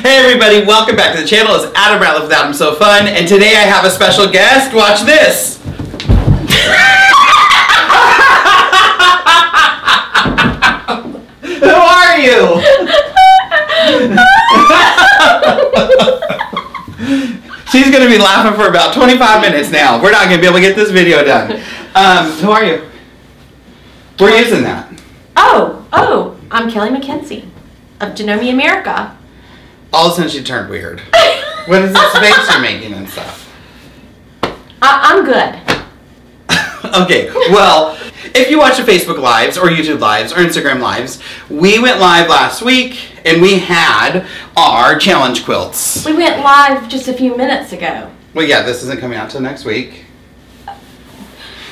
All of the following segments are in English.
Hey everybody, welcome back to the channel. It's Adam Ratliff with Adam Sew Fun, and today I have a special guest. Watch this. Who are you? She's gonna be laughing for about 25 minutes now. We're not gonna be able to get this video done. Um, who are you? We're using that. Oh, oh, I'm Kelley McKenzie of Janome America. All of a sudden she turned weird. What is this face you're making and stuff? I, I'm good. Okay, well, if you watch the Facebook Lives or YouTube Lives or Instagram Lives, we went live last week and we had our challenge quilts. We went live just a few minutes ago. Well, yeah, this isn't coming out till next week.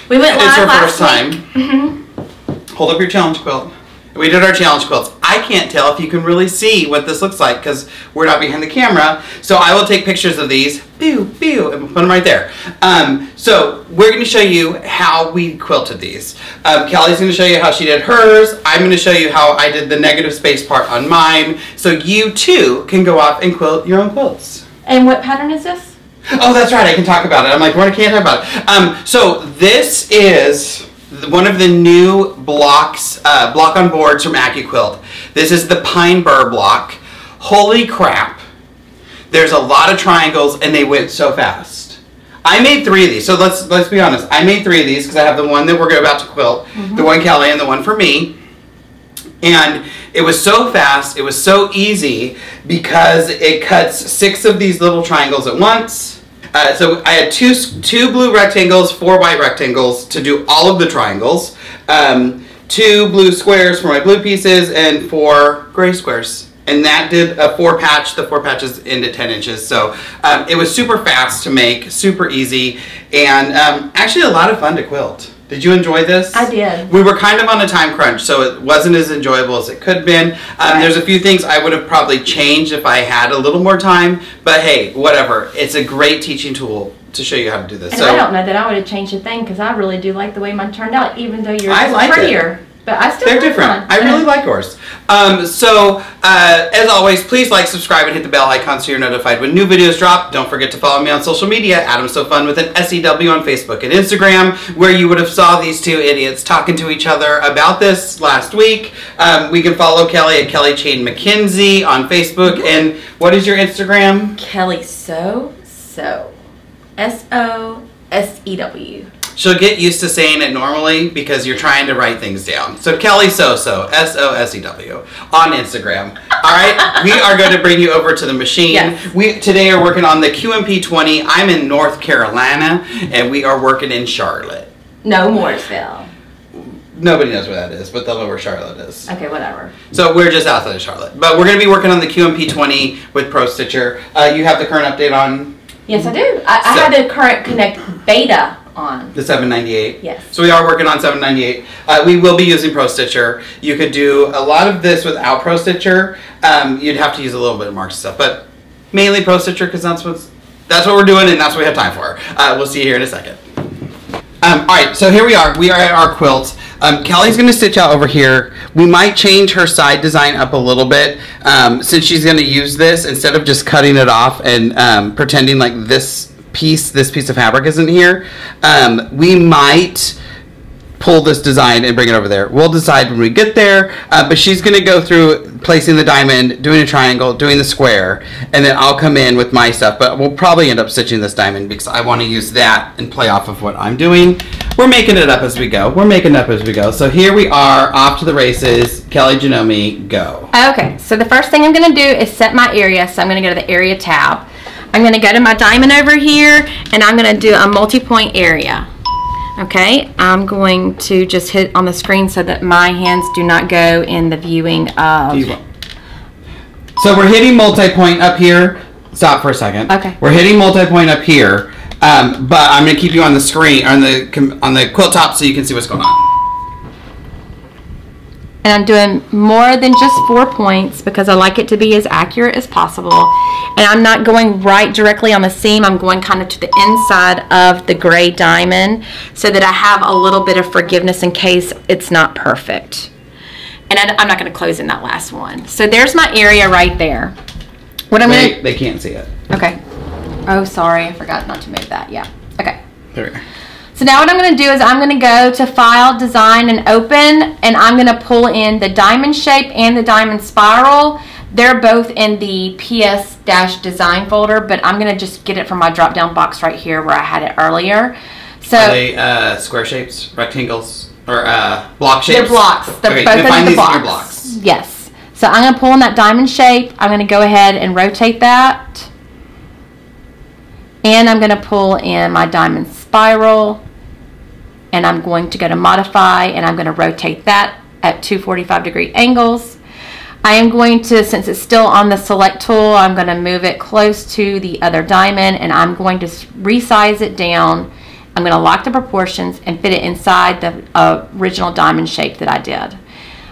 We went live It's our first time. Mhm. Hold up your challenge quilt. We did our challenge quilts. I can't tell if you can really see what this looks like because we're not behind the camera. So I will take pictures of these, pew, pew, and put them right there. Um, so we're going to show you how we quilted these. Um, Kelley's going to show you how she did hers. I'm going to show you how I did the negative space part on mine. So you too can go off and quilt your own quilts. And what pattern is this? Oh, that's right. I can talk about it. I'm like, what? I can't talk about it. Um, so this is one of the new blocks, uh, block on boards from AccuQuilt. This is the pine burr block. Holy crap! There's a lot of triangles, and they went so fast. I made three of these. So let's let's be honest. I made three of these because I have the one that we're about to quilt, the one Kelley, and the one for me. And it was so fast, it was so easy because it cuts six of these little triangles at once. Uh, so I had two two blue rectangles, four white rectangles to do all of the triangles. Um, two blue squares for my blue pieces and four gray squares. And that did a four patch. The four patches into 10 inches. So um, it was super fast to make, super easy, and um, actually a lot of fun to quilt. Did you enjoy this? I did. We were kind of on a time crunch, so it wasn't as enjoyable as it could have been. Um, Right. There's a few things I would have probably changed if I had a little more time, but hey, whatever. It's a great teaching tool to show you how to do this. And I don't know that I would have changed a thing because I really do like the way mine turned out, even though yours is like it. But I still They're different. mine. I really like yours. Um, so, uh, as always, please like, subscribe, and hit the bell icon so you're notified when new videos drop. Don't forget to follow me on social media, Adam Sew Fun with an SEW on Facebook and Instagram, where you would have saw these two idiots talking to each other about this last week. Um, we can follow Kelley at Kelly Chain McKenzie on Facebook. And what is your Instagram? Kelley So Sew S O S E W. She'll get used to saying it normally because you're trying to write things down. So Kelley SoSew, S O S E W, on Instagram. All right, we are going to bring you over to the machine. Yes. We today are working on the QMP 20. I'm in North Carolina, and we are working in Charlotte. No Mooresville. Nobody knows where that is, but they'll know where Charlotte is. Okay, whatever. So we're just outside of Charlotte, but we're going to be working on the QMP 20 with Pro Stitcher. Uh, you have the current update on Yes, I do. I, I So- had the current connect beta on. The 798? Yes. So we are working on 798. Uh, we will be using Pro Stitcher. You could do a lot of this without Pro Stitcher. Um, you'd have to use a little bit of Mark's stuff, but mainly Pro Stitcher because that's what's that's what we're doing and that's what we have time for. Uh, we'll see you here in a second. Um, all right, so here we are. We are at our quilt. Um, Kelley's going to stitch out over here. We might change her side design up a little bit um, since she's going to use this instead of just cutting it off and um, pretending like this piece, this piece of fabric isn't here. Um, we might pull this design and bring it over there. We'll decide when we get there. Uh, but she's going to go through placing the diamond, doing a triangle, doing the square, and then I'll come in with my stuff. But we'll probably end up stitching this diamond because I want to use that and play off of what I'm doing. We're making it up as we go. We're making it up as we go. So here we are, off to the races. Kelley Janome, go. Okay, so the first thing I'm going to do is set my area. So I'm going to go to the area tab. I'm going to go to my diamond over here and I'm going to do a multi-point area. Okay, I'm going to just hit on the screen so that my hands do not go in the viewing of. So we're hitting multi-point up here. Stop for a second. Okay. We're hitting multi-point up here, um, but I'm going to keep you on the screen on the on the quilt top so you can see what's going on. And I'm doing more than just four points because I like it to be as accurate as possible. And I'm not going right directly on the seam. I'm going kind of to the inside of the gray diamond so that I have a little bit of forgiveness in case it's not perfect. And I, am not going to close in that last one. So there's my area right there. What I'm they, gonna they can't see it. okay. Oh, sorry, I forgot not to move that. Yeah. Okay. There we go. So now what I'm going to do is I'm going to go to File, Design, and Open, and I'm going to pull in the diamond shape and the diamond spiral. They're both in the PS-design folder, but I'm going to just get it from my drop-down box right here where I had it earlier. So Are they uh, square shapes, rectangles, or uh, block shapes? they're blocks. They're okay, both in the these in blocks. your blocks. Yes. So I'm going to pull in that diamond shape. I'm going to go ahead and rotate that. And I'm going to pull in my diamond spiral. And I'm going to go to modify and I'm going to rotate that at 245 degree angles. I am going to, since it's still on the select tool, I'm going to move it close to the other diamond and I'm going to resize it down. I'm going to lock the proportions and fit it inside the uh, original diamond shape that I did.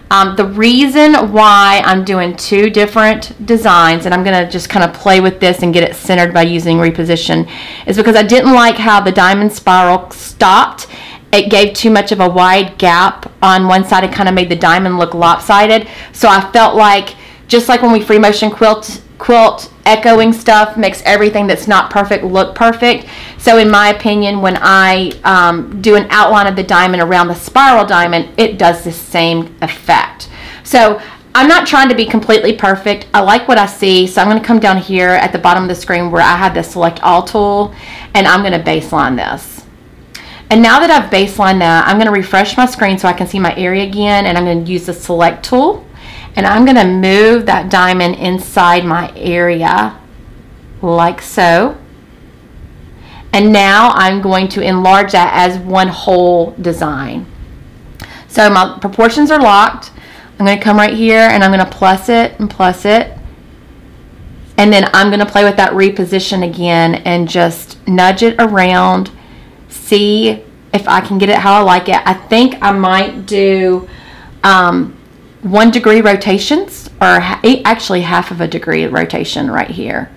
Um, the reason why I'm doing two different designs, and I'm going to just kind of play with this and get it centered by using reposition, is because I didn't like how the diamond spiral stopped. It gave too much of a wide gap on one side. It kind of made the diamond look lopsided. So I felt like, just like when we free motion quilt, quilt echoing stuff makes everything that's not perfect look perfect. So in my opinion, when I um, do an outline of the diamond around the spiral diamond, it does the same effect. So I'm not trying to be completely perfect. I like what I see. So I'm going to come down here at the bottom of the screen where I have the select all tool and I'm going to baseline this. And now that I've baselined that, I'm going to refresh my screen so I can see my area again and I'm going to use the select tool and I'm going to move that diamond inside my area like so. And now I'm going to enlarge that as one whole design. So my proportions are locked. I'm going to come right here and I'm going to plus it and plus it. And then I'm going to play with that reposition again and just nudge it around, see if I can get it how I like it. I think I might do um, one degree rotations or eh, actually half of a degree rotation right here.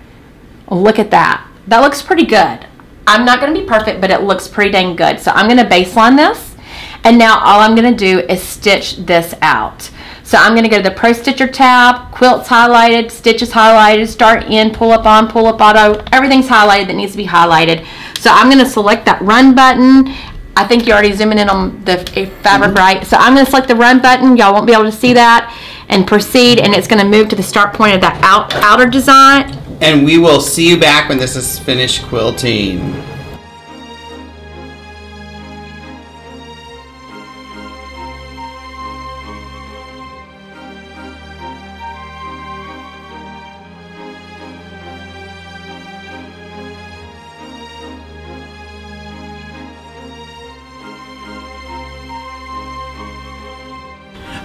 Look at that. That looks pretty good. I'm not going to be perfect, but it looks pretty dang good. So I'm going to baseline this. And now all I'm going to do is stitch this out. So I'm going to go to the Pro Stitcher tab, quilts highlighted, stitches highlighted, start in, pull up on, pull up auto, everything's highlighted that needs to be highlighted. So I'm going to select that run button. I think you're already zooming in on the fabric, mm-hmm. right? So I'm going to select the run button. Y'all won't be able to see that. And proceed, and it's going to move to the start point of that out, outer design. And we will see you back when this is finished quilting.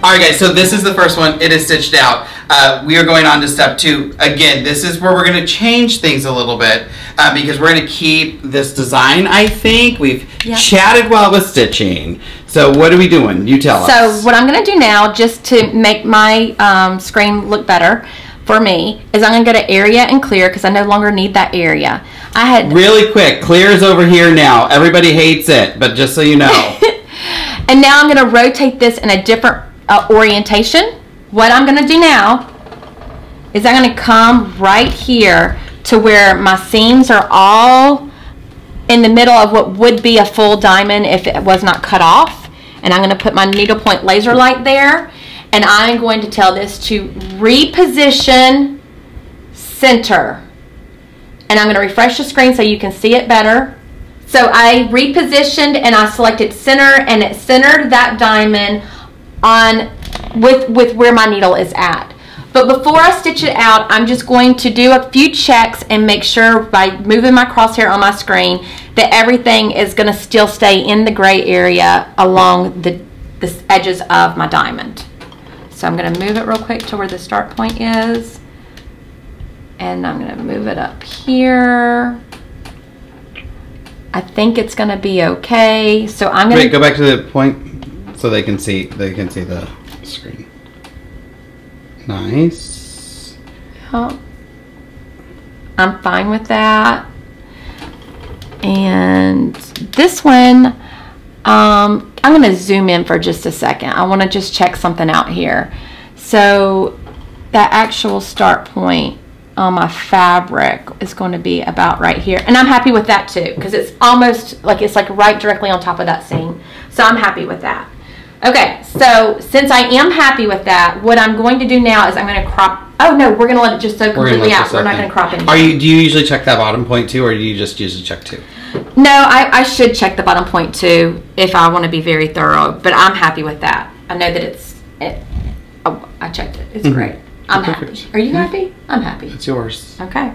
All right, guys. So this is the first one. It is stitched out. Uh, we are going on to step two. Again, this is where we're going to change things a little bit uh, because we're going to keep this design. I think we've Yeah. chatted while we're stitching. So what are we doing? You tell So us. So what I'm going to do now, just to make my um, screen look better for me, is I'm going to go to area and clear because I no longer need that area. I had, Really quick, Clear is over here now. Everybody hates it, but just so you know. and now I'm going to rotate this in a different uh, orientation. What I'm going to do now is I'm going to come right here to where my seams are all in the middle of what would be a full diamond if it was not cut off. And I'm going to put my needlepoint laser light there. And I'm going to tell this to reposition center. And I'm going to refresh the screen so you can see it better. So I repositioned and I selected center and it centered that diamond on with with where my needle is at. But before I stitch it out, I'm just going to do a few checks and make sure by moving my crosshair on my screen that everything is going to still stay in the gray area along the, the edges of my diamond. So I'm going to move it real quick to where the start point is. And I'm going to move it up here. I think it's going to be okay. So I'm going Wait, to go back to the point so they can see they can see the screen. Nice. Oh, I'm fine with that. And this one, um, I'm going to zoom in for just a second. I want to just check something out here. So that actual start point on my fabric is going to be about right here. And I'm happy with that too, because it's almost like it's like right directly on top of that seam. So I'm happy with that. Okay, so since I am happy with that, what I'm going to do now is I'm going to crop. Oh no, we're going to let it just soak completely out. We're not going to crop anything. Are you? Do you usually check that bottom point too, or do you just usually check two? No, I, I should check the bottom point too if I want to be very thorough, but I'm happy with that. I know that it's, it, oh, I checked it. It's mm-hmm. great. I'm happy. Are you happy? I'm happy. It's yours. Okay.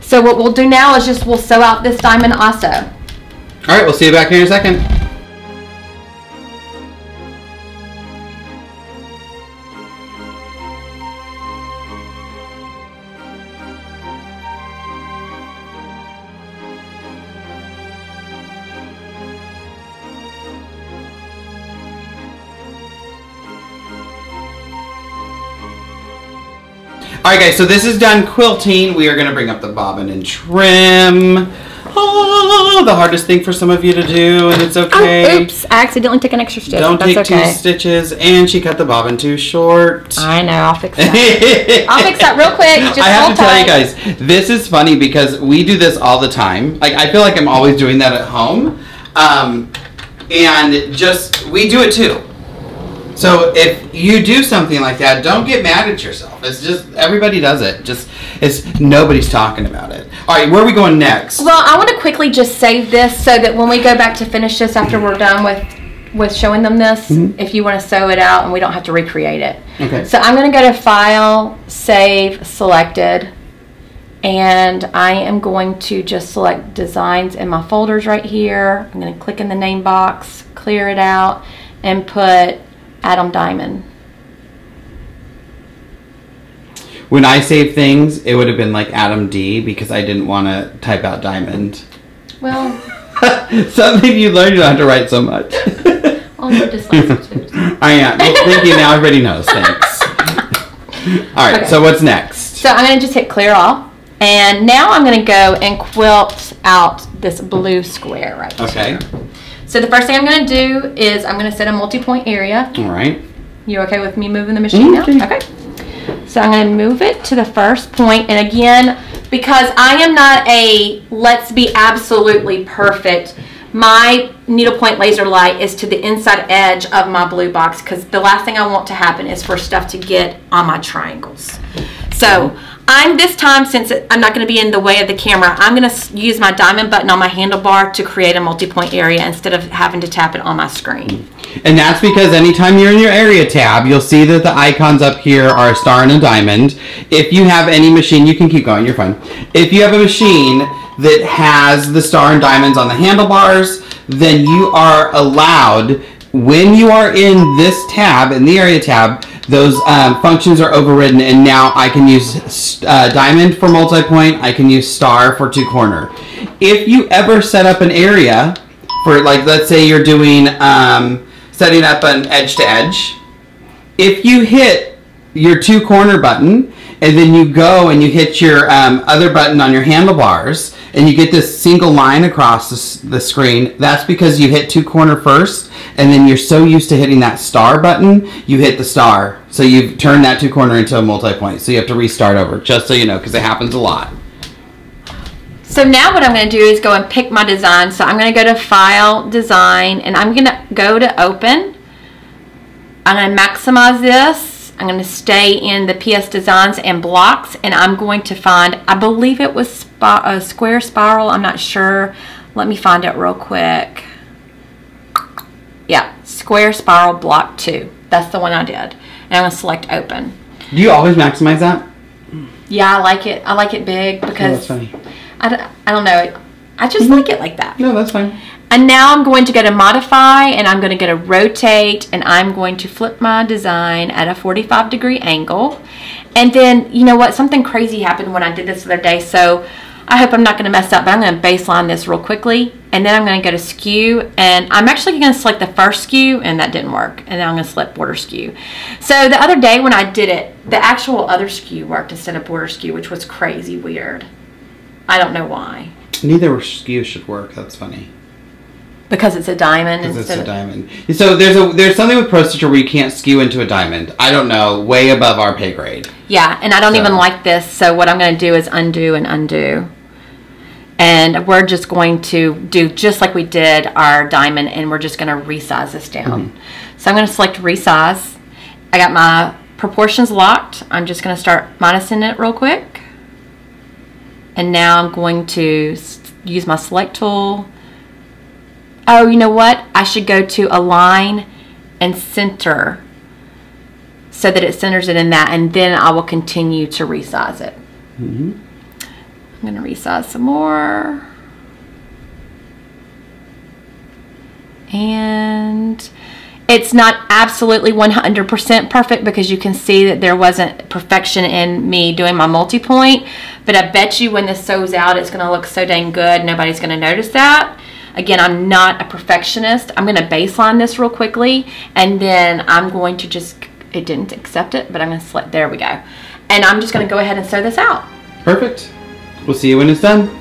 So what we'll do now is just we'll sew out this diamond also. All right, we'll see you back here in a second. All right, guys. So this is done quilting. We are going to bring up the bobbin and trim. Oh, the hardest thing for some of you to do, and it's okay. Oh, oops! I accidentally took an extra stitch. Don't That's take okay. two stitches, and she cut the bobbin too short. I know. I'll fix that. I'll fix that real quick. Just I have to tell you guys, this is funny because we do this all the time. Like I feel like I'm always doing that at home, um, and just we do it too. So if you do something like that, don't get mad at yourself. It's just everybody does it. Just it's nobody's talking about it. All right, where are we going next? Well, I want to quickly just save this so that when we go back to finish this after we're done with with showing them this, mm-hmm. if you want to sew it out and we don't have to recreate it. Okay. So I'm going to go to File, Save, Selected, and I am going to just select Designs in my folders right here. I'm going to click in the name box, clear it out, and put Adam Diamond. When I save things, it would have been like Adam D because I didn't want to type out diamond. Well, Something you learn, you don't have to write so much. all dyslexic. I am. Well, thank you. Now everybody knows. Thanks. All right. Okay. So what's next? So I'm going to just hit clear off. And now I'm going to go and quilt out this blue square right here. Okay. here. So the first thing I'm going to do is I'm going to set a multi-point area. All right. You okay with me moving the machine now? Okay. Okay. So I'm going to move it to the first point. And again, because I am not a let's be absolutely perfect, my needlepoint laser light is to the inside edge of my blue box because the last thing I want to happen is for stuff to get on my triangles. So I'm this time, since I'm not going to be in the way of the camera, I'm going to use my diamond button on my handlebar to create a multi-point area instead of having to tap it on my screen. And that's because anytime you're in your area tab, you'll see that the icons up here are a star and a diamond. If you have any machine, you can keep going, you're fine. If you have a machine that has the star and diamonds on the handlebars, then you are allowed, when you are in this tab, in the area tab, those um, functions are overridden and now I can use uh, diamond for multi-point, I can use star for two corner. If you ever set up an area for like let's say you're doing um, setting up an edge to edge if you hit your two corner button and then you go and you hit your um, other button on your handlebars and you get this single line across the, the screen that's because you hit two corner first and then you're so used to hitting that star button you hit the star so you've turned that two corner into a multi-point so you have to restart over just so you know because it happens a lot So now what I'm going to do is go and pick my design. So I'm going to go to File, Design, and I'm going to go to Open. I'm going to maximize this. I'm going to stay in the PS Designs and Blocks, and I'm going to find, I believe it was a uh, square spiral. I'm not sure. Let me find it real quick. Yeah, square spiral block 2. That's the one I did. And I'm going to select Open. do you always maximize that Yeah, I like it. I like it big oh, because that's funny I I don't know. I just mm-hmm. like it like that. no that's fine And now I'm going to go to modify and I'm going to go to rotate and I'm going to flip my design at a 45 degree angle. And then, you know what? Something crazy happened when I did this the other day. So I hope I'm not going to mess up, but I'm going to baseline this real quickly. And then I'm going to go to skew and I'm actually going to select the first skew and that didn't work. And then I'm going to select border skew. So the other day when I did it, the actual other skew worked instead of border skew, which was crazy weird. I don't know why. neither skew should work that's funny Because it's a diamond Because it's a diamond. So there's a there's something with Pro Stitcher where you can't skew into a diamond. I don't know, way above our pay grade. Yeah, and I don't So- even like this, so what I'm going to do is undo and undo. And we're just going to do just like we did our diamond, and we're just going to resize this down. Mm-hmm. So I'm going to select resize. I got my proportions locked. I'm just going to start minusing it real quick. And now I'm going to use my select tool. Oh, you know what? I should go to align and center so that it centers it in that, and then I will continue to resize it. Mm-hmm. I'm going to resize some more. And it's not absolutely 100% perfect because you can see that there wasn't perfection in me doing my multi-point, but I bet you when this sews out, it's going to look so dang good, nobody's going to notice that. Again, I'm not a perfectionist. I'm going to baseline this real quickly, and then I'm going to just, it didn't accept it, but I'm going to select, there we go. And I'm just going to go ahead and sew this out. Perfect. We'll see you when it's done.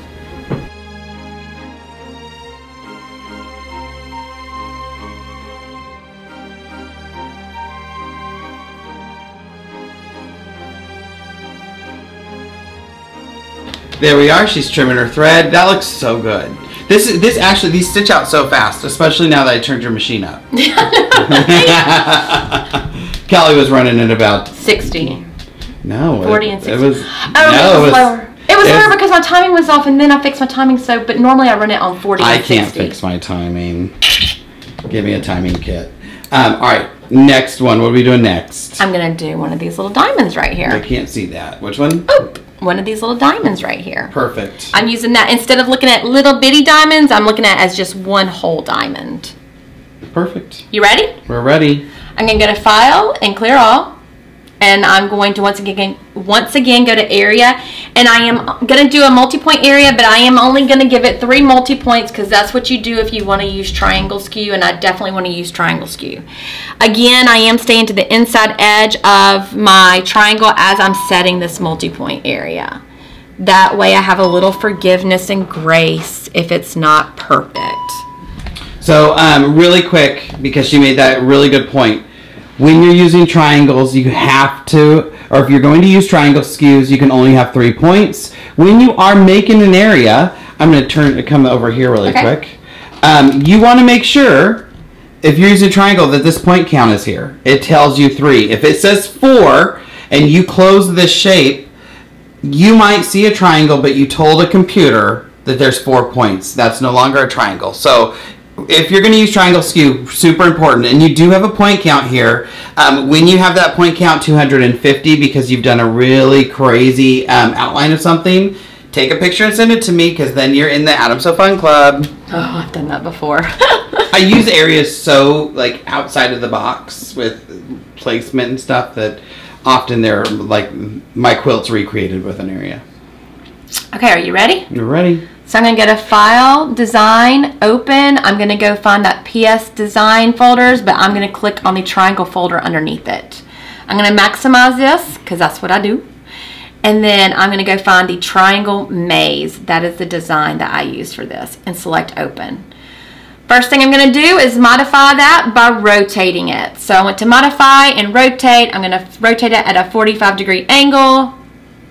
There we are. She's trimming her thread. That looks so good. This is this actually these stitch out so fast, especially now that I turned your machine up. Kelley was running at about 60. no 40 it, and it was Oh, no it was slower. It was slower because my timing was off, and then I fixed my timing. So, but normally I run it on 40 I can't 60. fix my timing. Give me a timing kit. Um, all right, next one. What are we doing next? I'm gonna do one of these little diamonds right here. I can't see that. Which one? Oh, one of these little diamonds right here. Perfect. I'm using that instead of looking at little bitty diamonds. I'm looking at as just one whole diamond. Perfect. You ready? We're ready. I'm gonna go to File and Clear All, and I'm going to once again once again go to Area, and I am gonna do a multi-point area, but I am only gonna give it three multi-points because that's what you do if you want to use triangle skew, and I definitely want to use triangle skew. Again, I am staying to the inside edge of my triangle as I'm setting this multi-point area. That way, I have a little forgiveness and grace if it's not perfect. So, um, really quick, because she made that really good point. When you're using triangles, you have to, or if you're going to use triangle skews, you can only have three points. When you are making an area, I'm going to turn, to come over here really Okay. quick. Um, you want to make sure, if you're using a triangle, that this point count is here. It tells you three. If it says four, and you close this shape, you might see a triangle, but you told a computer that there's four points. That's no longer a triangle. So if you're going to use triangle skew, super important, and you do have a point count here. Um, when you have that point count 250 because you've done a really crazy um, outline of something, take a picture and send it to me because then you're in the Adam Sew Fun Club. Oh, I've done that before. I use areas so like outside of the box with placement and stuff that often they're like my quilt's recreated with an area. okay, are you ready? You're ready. So I'm going to go to File, Design, Open. I'm going to go find that PS Design folders, but I'm going to click on the triangle folder underneath it. I'm going to maximize this because that's what I do. And then I'm going to go find the Triangle Maze. That is the design that I use for this and select Open. First thing I'm going to do is modify that by rotating it. So I went to modify and rotate. I'm going to rotate it at a 45 degree angle.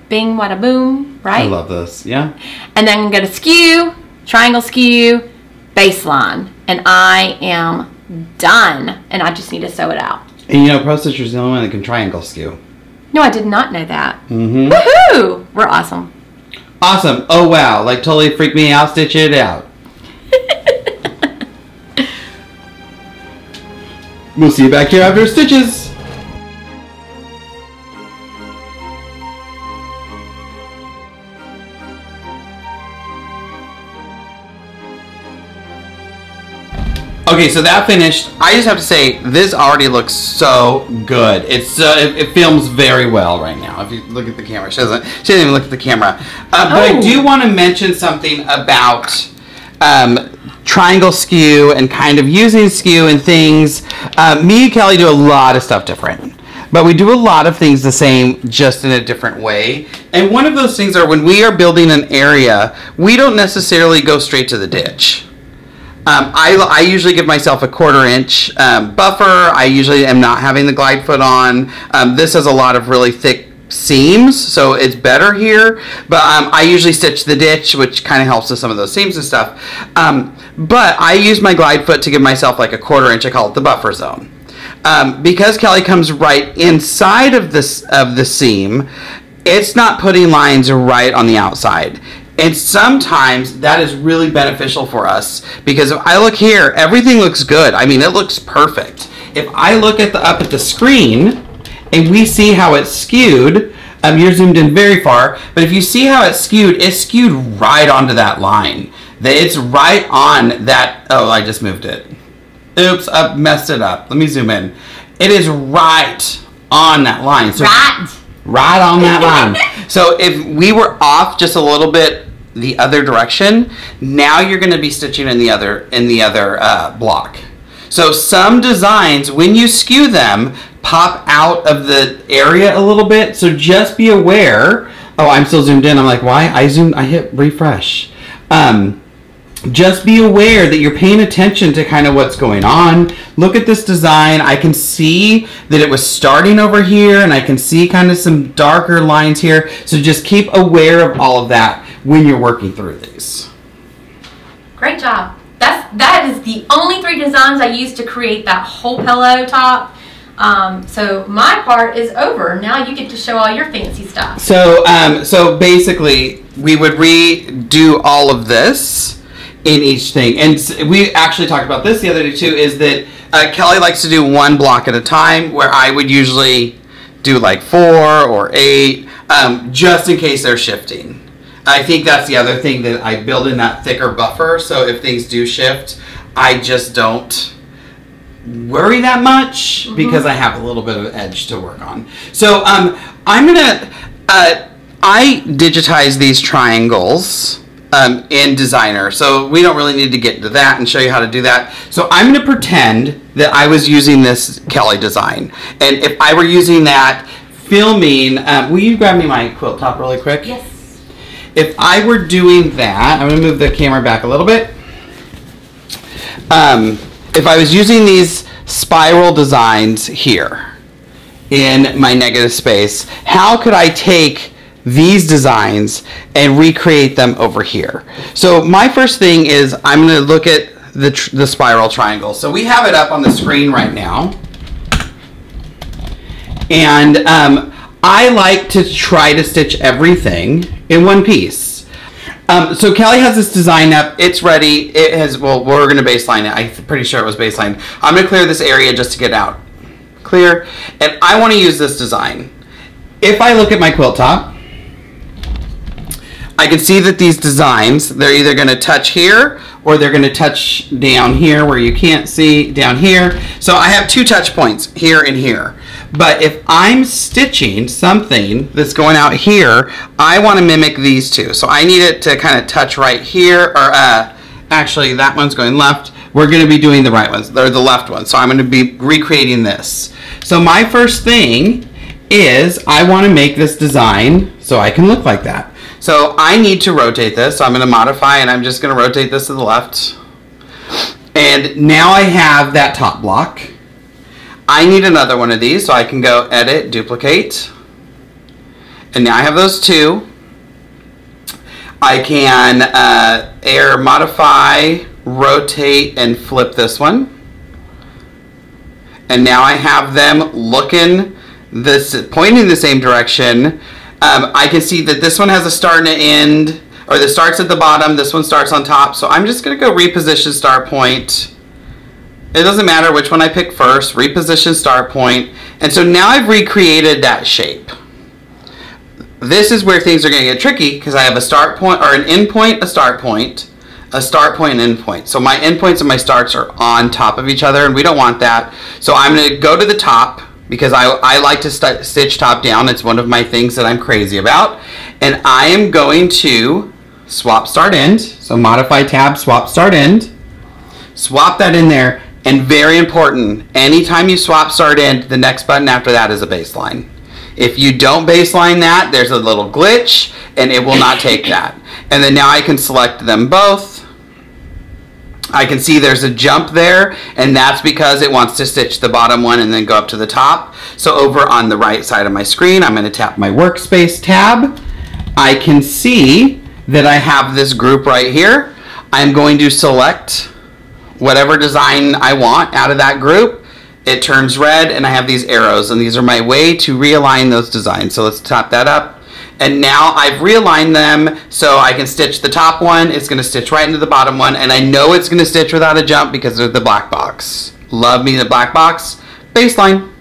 Bing, wada boom, right? I love this. Yeah. and then I'm going to skew, triangle skew, baseline, and I am done. And I just need to sew it out. And you know, Pro Stitcher's the only one that can triangle skew. No, I did not know that. Mm-hmm. Woohoo! We're awesome. Awesome. Oh wow. Like totally freaked me out. Stitch it out. We'll see you back here after stitches. Okay, so that finished. I just have to say, this already looks so good. It's uh, it, it films very well right now. If you look at the camera, she doesn't. She didn't even look at the camera. Uh, but I Oh. do want to mention something about um, triangle skew and kind of using skew and things. Uh, me and Kelley do a lot of stuff different. But we do a lot of things the same, just in a different way. And one of those things are when we are building an area, we don't necessarily go straight to the ditch Um, I, I usually give myself a quarter inch um, buffer. I usually am not having the glide foot on. Um, this has a lot of really thick seams, so it's better here. But um, I usually stitch the ditch, which kind of helps with some of those seams and stuff. Um, but I use my glide foot to give myself like a quarter inch. I call it the buffer zone. Um, because Kelley comes right inside of this of the seam, it's not putting lines right on the outside. And sometimes that is really beneficial for us because if I look here, everything looks good. I mean, it looks perfect. If I look at the up at the screen and we see how it's skewed, um, you're zoomed in very far, but if you see how it's skewed, it's skewed right onto that line. It's right on that. Oh, I just moved it. Oops, I messed it up. Let me zoom in. It is right on that line. So Right. right on that line. So if we were off just a little bit the other direction, now you're going to be stitching in the other in the other uh, block. So some designs, when you skew them, pop out of the area a little bit. So just be aware. Oh, I'm still zoomed in. I'm like, why? I zoomed. I hit refresh. Um, just be aware that you're paying attention to kind of what's going on. Look at this design. I can see that it was starting over here and I can see kind of some darker lines here. So just keep aware of all of that when you're working through these. Great job. That's that is the only three designs I used to create that whole pillow top. Um, so my part is over. Now you get to show all your fancy stuff. So, um, so basically, we would redo all of this in each thing, and we actually talked about this the other day too. Is that uh, Kelley likes to do one block at a time, where I would usually do like four or eight, um, just in case they're shifting. I think that's the other thing that I build in that thicker buffer, so if things do shift, I just don't worry that much because I have a little bit of edge to work on. So um, I'm gonna uh, I digitize these triangles um, in Designer, so we don't really need to get into that and show you how to do that. So I'm gonna pretend that I was using this Kelley design, and if I were using that filming, um, will you grab me my quilt top really quick? Yes. If I were doing that, I'm going to move the camera back a little bit. Um, if I was using these spiral designs here in my negative space, how could I take these designs and recreate them over here? So my first thing is I'm going to look at the, the spiral triangle. So we have it up on the screen right now. And um, I like to try to stitch everything in one piece. Um, so Kelley has this design up. It's ready. It has, well, we're going to baseline it. I'm pretty sure it was baseline. I'm going to clear this area just to get out. Clear. And I want to use this design. If I look at my quilt top, I can see that these designs, they're either going to touch here or they're going to touch down here where you can't see down here. So I have two touch points here and here. But if I'm stitching something that's going out here, I want to mimic these two. So I need it to kind of touch right here or uh, actually that one's going left. We're going to be doing the right ones, or the left one. So I'm going to be recreating this. So my first thing is I want to make this design so I can look like that. So I need to rotate this. So I'm going to modify and I'm just going to rotate this to the left. And now I have that top block. I need another one of these so I can go edit, duplicate. And now I have those two. I can uh, air modify, rotate, and flip this one. And now I have them looking this pointing the same direction. Um, I can see that this one has a start and an end, or the starts at the bottom, this one starts on top. So I'm just gonna go reposition start point. It doesn't matter which one I pick first, reposition start point. And so now I've recreated that shape. This is where things are gonna get tricky because I have a start point, or an end point, a start point, a start point and end point. So my endpoints and my starts are on top of each other and we don't want that. So I'm gonna go to the top because I, I like to st- stitch top down. It's one of my things that I'm crazy about. And I am going to swap start end. So modify tab, swap start end. Swap that in there. And very important, anytime you swap start end, the next button after that is a baseline. If you don't baseline that, there's a little glitch and it will not take that. And then now I can select them both. I can see there's a jump there, and that's because it wants to stitch the bottom one and then go up to the top. So over on the right side of my screen, I'm gonna tap my workspace tab. I can see that I have this group right here. I'm going to select whatever design I want out of that group. It turns red and I have these arrows and these are my way to realign those designs. So let's tap that up. And now I've realigned them so I can stitch the top one. It's going to stitch right into the bottom one. And I know it's going to stitch without a jump because of the black box. Love me the black box. Baseline.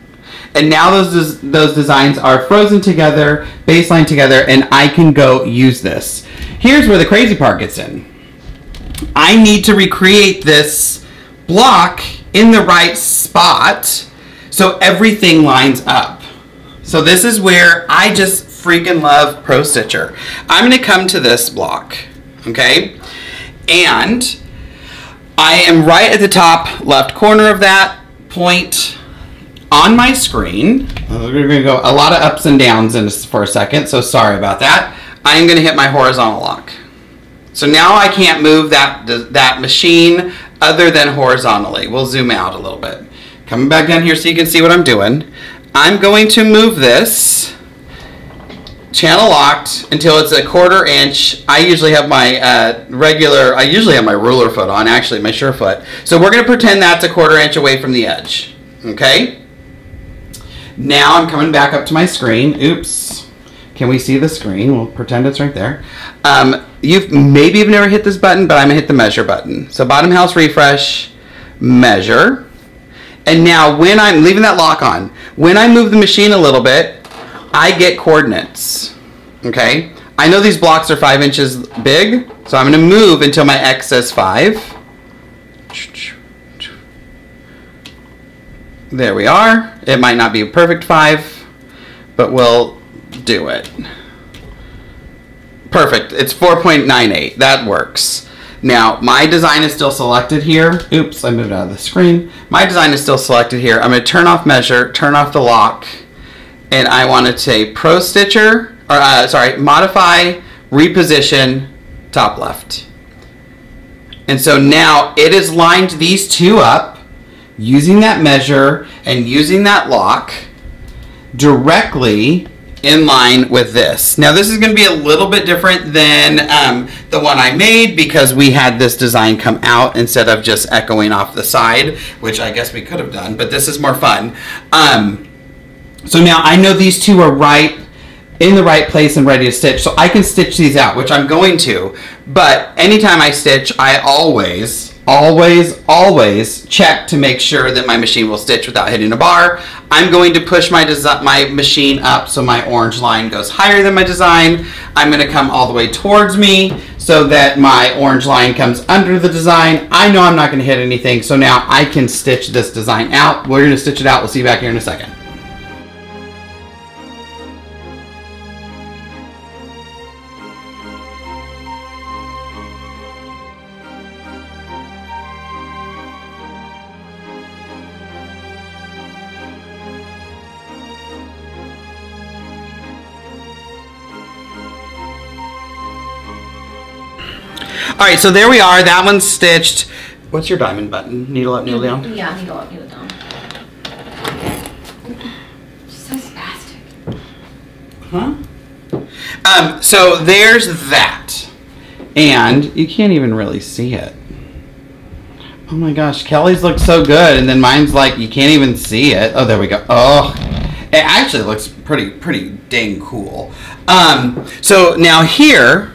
And now those, those designs are frozen together, baseline together, and I can go use this. Here's where the crazy part gets in. I need to recreate this block in the right spot so everything lines up. So this is where I just freaking love Pro Stitcher. I'm going to come to this block, okay? And I am right at the top left corner of that point on my screen. We're going to go a lot of ups and downs in this for a second, so sorry about that. I am going to hit my horizontal lock. So now I can't move that, that machine other than horizontally. We'll zoom out a little bit. Coming back down here so you can see what I'm doing. I'm going to move this channel locked until it's a quarter inch. I usually have my uh, regular, I usually have my ruler foot on, actually, my sure foot. So we're going to pretend that's a quarter inch away from the edge. Okay? Now I'm coming back up to my screen. Oops. Can we see the screen? We'll pretend it's right there. Um, you've maybe you've never hit this button, but I'm gonna hit the measure button. So bottom house refresh, measure. And now when I'm leaving that lock on, when I move the machine a little bit, I get coordinates, okay? I know these blocks are five inches big, so I'm gonna move until my X says five. There we are. It might not be a perfect five, but we'll do it. Perfect. It's 4.98. That works. Now, my design is still selected here. Oops, I moved out of the screen. My design is still selected here. I'm to turn off measure, turn off the lock, and I want to say Pro Stitcher, or uh, sorry, modify, reposition, top left. And so now it has lined these two up using that measure and using that lock directly in line with this. Now this is going to be a little bit different than um, the one I made because we had this design come out instead of just echoing off the side, which I guess we could have done, but this is more fun. Um, so now I know these two are right in the right place and ready to stitch, so I can stitch these out, which I'm going to, but anytime I stitch, I always always, always check to make sure that my machine will stitch without hitting a bar. I'm going to push my, my machine up so my orange line goes higher than my design. I'm going to come all the way towards me so that my orange line comes under the design. I know I'm not going to hit anything, so now I can stitch this design out. We're going to stitch it out. We'll see you back here in a second. All right, so there we are. That one's stitched. What's your diamond button? Needle up, needle down? Yeah, needle up, needle down. So spastic. Huh? Um, so there's that. And you can't even really see it. Oh my gosh, Kelley's looks so good, and then mine's like you can't even see it. Oh, there we go. Oh, it actually looks pretty, pretty dang cool. Um, so now here,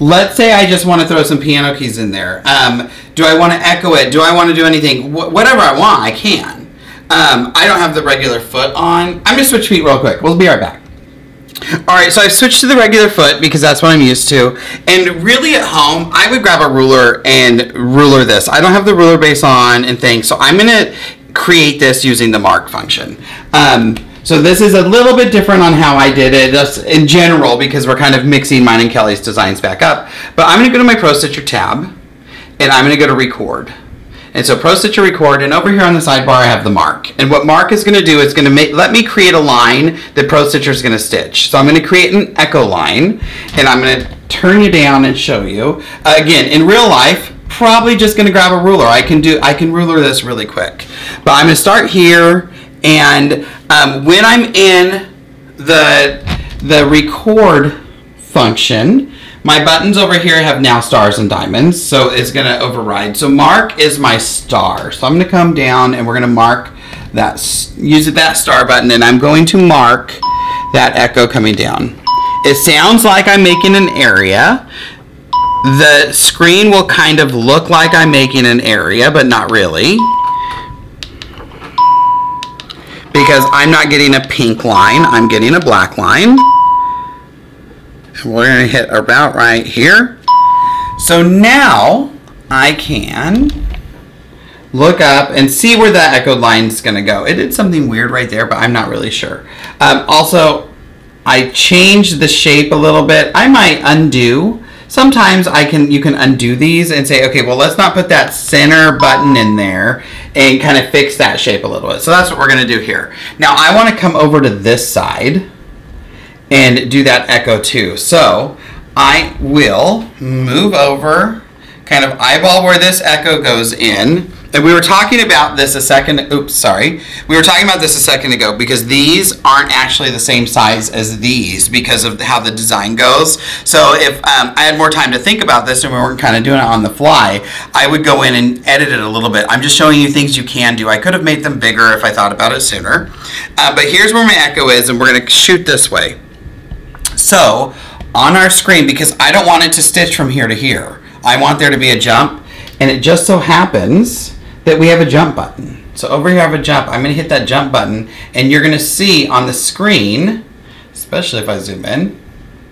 let's say I just want to throw some piano keys in there. Um, do I want to echo it? Do I want to do anything? Wh whatever I want, I can. Um, I don't have the regular foot on. I'm going to switch feet real quick. We'll be right back. Alright, so I've switched to the regular foot because that's what I'm used to. And really at home, I would grab a ruler and ruler this. I don't have the ruler base on and things, so I'm going to create this using the mark function. Um, so this is a little bit different on how I did it, just in general, because we're kind of mixing mine and Kelley's designs back up. But I'm going to go to my Pro Stitcher tab, and I'm going to go to record. And so Pro Stitcher record, and over here on the sidebar I have the mark. And what mark is going to do is going to make, let me create a line that Pro Stitcher is going to stitch. So I'm going to create an echo line, and I'm going to turn you down and show you. Uh, again, in real life, probably just gonna grab a ruler. I can do I can ruler this really quick. But I'm gonna start here and um, when I'm in the the record function, my buttons over here have now stars and diamonds, so it's gonna override. So mark is my star. So I'm gonna come down and we're gonna mark that, use that star button and I'm going to mark that echo coming down. It sounds like I'm making an area. The screen will kind of look like I'm making an area, but not really. Because I'm not getting a pink line, I'm getting a black line. And we're gonna hit about right here. So now I can look up and see where that echoed line is gonna go. It did something weird right there, but I'm not really sure. Um, also, I changed the shape a little bit. I might undo. Sometimes I can you can undo these and say, okay, well let's not put that center button in there and kind of fix that shape a little bit. So that's what we're gonna do here. Now I wanna come over to this side and do that echo too. So I will move over, kind of eyeball where this echo goes in. And we were talking about this a second, oops, sorry. We were talking about this a second ago because these aren't actually the same size as these because of how the design goes. So if um, I had more time to think about this and we weren't kind of doing it on the fly, I would go in and edit it a little bit. I'm just showing you things you can do. I could have made them bigger if I thought about it sooner. Uh, but here's where my echo is and we're gonna shoot this way. So on our screen, because I don't want it to stitch from here to here, I want there to be a jump, and it just so happens that we have a jump button. So over here I have a jump. I'm going to hit that jump button, and you're going to see on the screen, especially if I zoom in,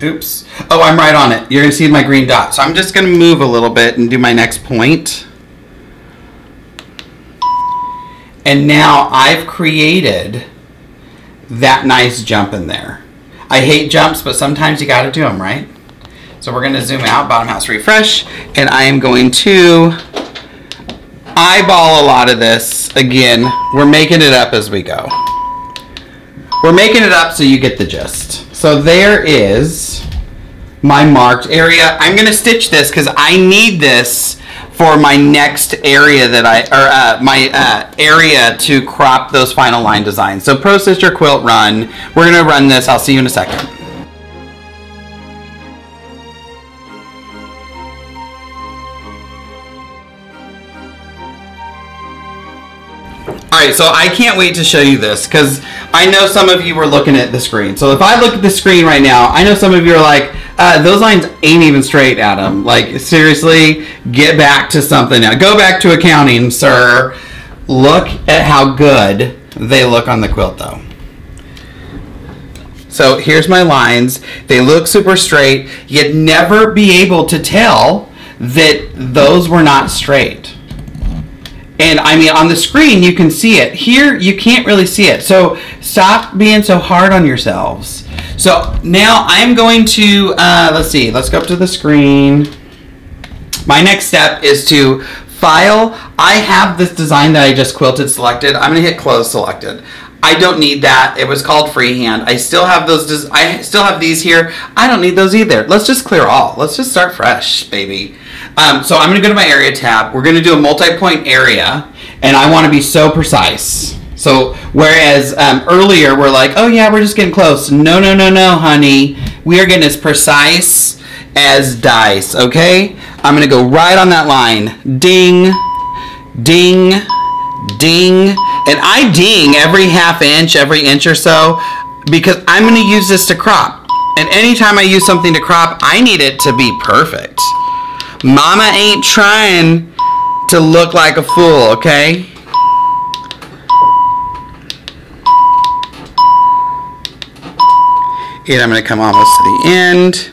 oops, oh, I'm right on it. You're going to see my green dot. So I'm just going to move a little bit and do my next point. And now I've created that nice jump in there. I hate jumps, but sometimes you got to do them, right? So we're going to zoom out, bottom house refresh, and I am going to eyeball a lot of this. Again, we're making it up as we go. We're making it up so you get the gist. So there is my marked area. I'm going to stitch this because I need this for my next area that I, or uh, my uh, area to crop those final line designs. So Pro Stitcher Quilt Run, we're gonna run this, I'll see you in a second. Right, so I can't wait to show you this because I know some of you were looking at the screen. So if I look at the screen right now, I know some of you are like, uh, those lines ain't even straight, Adam. Like, seriously, get back to something now. Go back to accounting, sir. Look at how good they look on the quilt, though. So here's my lines. They look super straight. You'd never be able to tell that those were not straight. And I mean, on the screen, you can see it. Here, you can't really see it. So stop being so hard on yourselves. So now I'm going to, uh, let's see, let's go up to the screen. My next step is to file. I have this design that I just quilted selected. I'm gonna hit close selected. I don't need that. It was called freehand. I still have those. I still have these here. I don't need those either. Let's just clear all. Let's just start fresh, baby. Um, so I'm gonna go to my area tab. We're gonna do a multi-point area, and I want to be so precise. So whereas um, earlier we're like, oh yeah, we're just getting close. No, no, no, no, honey. We are getting as precise as dice, okay? I'm gonna go right on that line. Ding, ding, ding. And I ding every half inch, every inch or so, because I'm gonna use this to crop. And anytime I use something to crop, I need it to be perfect. Mama ain't trying to look like a fool, okay? And I'm going to come almost to the end,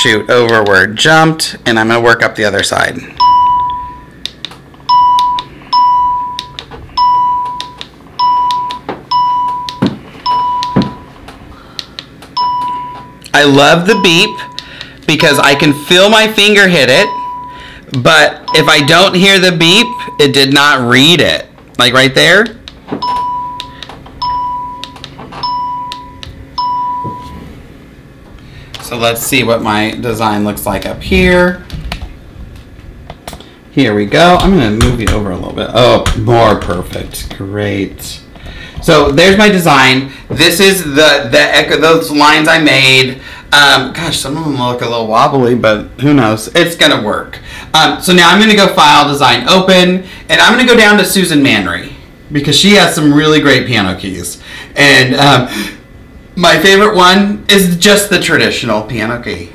shoot over where it jumped, and I'm going to work up the other side. I love the beep because I can feel my finger hit it, but if I don't hear the beep, it did not read it. Like right there. So let's see what my design looks like up here. Here we go. I'm gonna move you over a little bit. Oh, more perfect. Great. So there's my design. This is the the echo those lines I made. Um, gosh, some of them look a little wobbly, but who knows? It's gonna work. Um, so now I'm gonna go File, Design, Open, and I'm gonna go down to Susan Manry because she has some really great piano keys. And um, my favorite one is just the traditional piano key.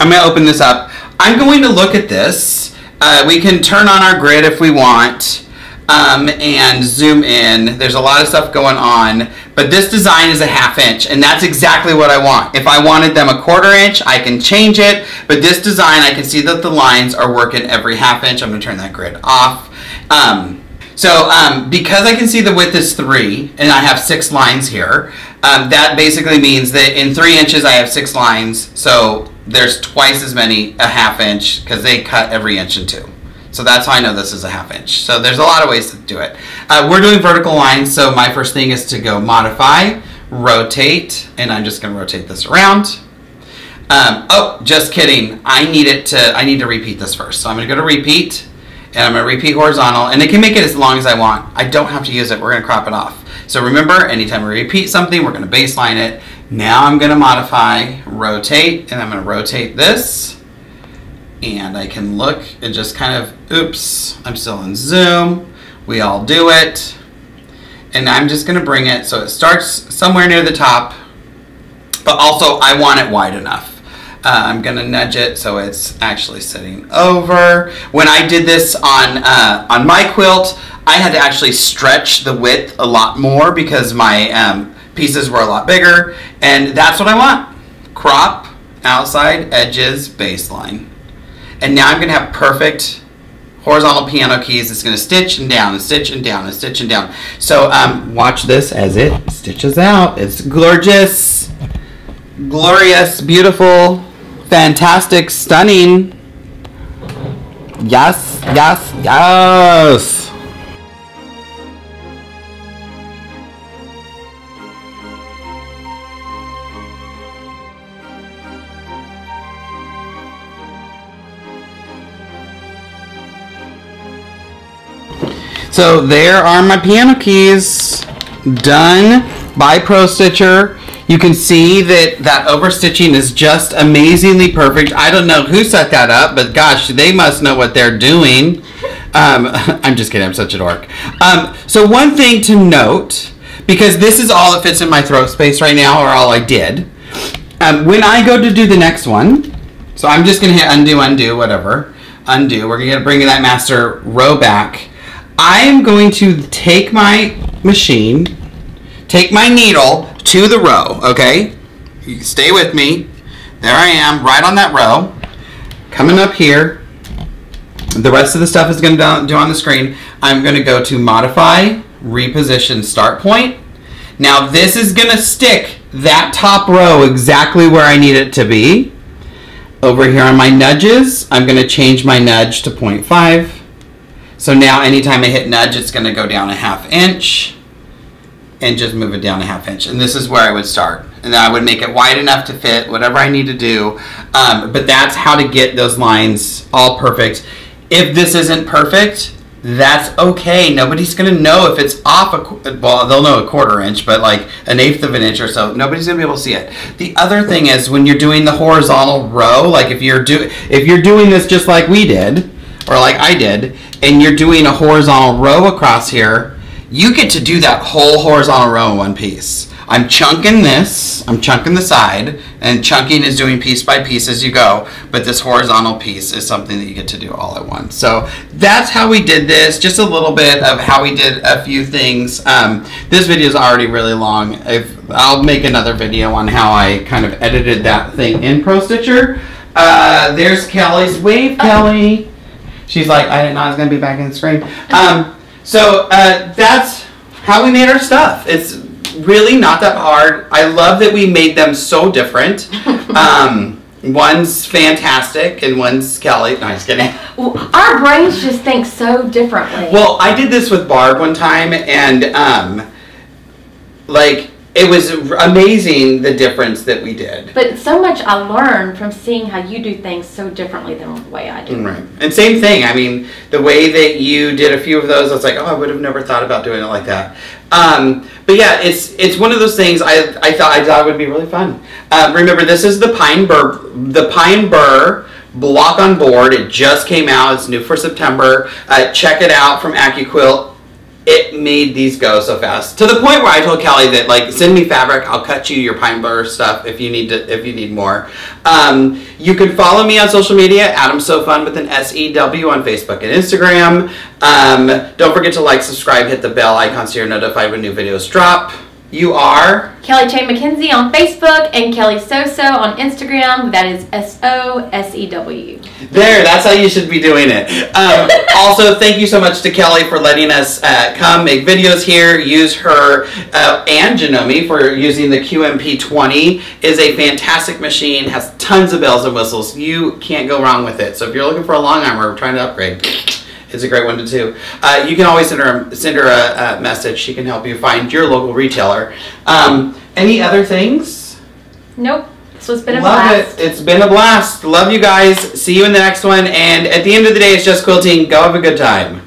I'm gonna open this up. I'm going to look at this. Uh, we can turn on our grid if we want um, and zoom in. There's a lot of stuff going on, but this design is a half inch, and that's exactly what I want. If I wanted them a quarter inch, I can change it, but this design, I can see that the lines are working every half inch. I'm gonna turn that grid off. Um, so um, because I can see the width is three, and I have six lines here, um, that basically means that in three inches I have six lines, so there's twice as many a half inch, because they cut every inch in two. So that's how I know this is a half inch. So there's a lot of ways to do it. Uh, we're doing vertical lines, so my first thing is to go modify, rotate, and I'm just gonna rotate this around. Um, oh, just kidding. I need it to, I need to repeat this first. So I'm gonna go to repeat, and I'm gonna repeat horizontal, and it can make it as long as I want. I don't have to use it, we're gonna crop it off. So remember, anytime we repeat something, we're gonna baseline it. Now I'm gonna modify, rotate, and I'm gonna rotate this and I can look and just kind of, oops, I'm still in zoom. We all do it. And I'm just gonna bring it so it starts somewhere near the top, but also I want it wide enough. Uh, I'm gonna nudge it so it's actually sitting over. When I did this on, uh, on my quilt, I had to actually stretch the width a lot more because my um, pieces were a lot bigger, and that's what I want. Crop, outside, edges, baseline. And now I'm gonna have perfect horizontal piano keys. It's gonna stitch and down, and stitch and down, and stitch and down. So um, watch this as it stitches out. It's gorgeous, glorious, beautiful, fantastic, stunning. Yes, yes, yes. So there are my piano keys done by Pro Stitcher. You can see that that overstitching is just amazingly perfect. I don't know who set that up, but gosh, they must know what they're doing. Um, I'm just kidding, I'm such a dork. Um, so one thing to note, because this is all that fits in my throat space right now, or all I did, um, when I go to do the next one, so I'm just gonna hit undo, undo, whatever, undo, we're gonna bring that master row back, I am going to take my machine, take my needle to the row, okay? You stay with me. There I am, right on that row. Coming up here. The rest of the stuff is going to do on the screen. I'm going to go to Modify, Reposition Start Point. Now this is going to stick that top row exactly where I need it to be. Over here on my nudges, I'm going to change my nudge to 0.5. So now anytime I hit nudge, it's going to go down a half inch and just move it down a half inch. And this is where I would start. And then I would make it wide enough to fit whatever I need to do. Um, but that's how to get those lines all perfect. If this isn't perfect, that's okay. Nobody's going to know if it's off a, well, they'll know a quarter inch, but like an eighth of an inch or so, nobody's going to be able to see it. The other thing is when you're doing the horizontal row, like if you're do if you're doing this just like we did, or like I did, and you're doing a horizontal row across here, you get to do that whole horizontal row in one piece. I'm chunking this, I'm chunking the side, and chunking is doing piece by piece as you go, but this horizontal piece is something that you get to do all at once. So that's how we did this, just a little bit of how we did a few things. Um, this video is already really long. If, I'll make another video on how I kind of edited that thing in Pro Stitcher. Uh, there's Kelley's wave, Kelley. She's like, I didn't know I was going to be back in the screen. Um, so uh, that's how we made our stuff. It's really not that hard. I love that we made them so different. Um, one's fantastic and one's Kelley. No, I'm just kidding. Our brains just think so differently. Well, I did this with Barb one time, and um, like it was amazing the difference that we did. But so much I learned from seeing how you do things so differently than the way I do. Right. And same thing. I mean, the way that you did a few of those, I was like, oh, I would have never thought about doing it like that. Um, but yeah, it's it's one of those things I, I thought I thought would be really fun. Uh, remember, this is the Pine Burr the Pine Burr block on board. It just came out. It's new for September. Uh, check it out from AccuQuilt it made these go so fast. To the point where I told Kelley that like send me fabric I'll cut you your pine burr stuff if you need to if you need more. Um, you can follow me on social media Adam Sew Fun with an S-E-W on Facebook and Instagram. Um, don't forget to like subscribe hit the bell icon so you're notified when new videos drop you are Kelley Chain McKenzie on Facebook and Kelley So Sew on Instagram. That is S O S E W. There, that's how you should be doing it. Um, also, thank you so much to Kelley for letting us uh, come make videos here. Use her uh, and Janome for using the QMP20. is a fantastic machine. Has tons of bells and whistles. You can't go wrong with it. So if you're looking for a long arm or trying to upgrade is a great one to do. Uh, you can always send her a, send her a, a, message. She can help you find your local retailer. Um, any other things? Nope. This has been a Love blast. it. It's been a blast. Love you guys. See you in the next one. And at the end of the day, it's just quilting. Go have a good time.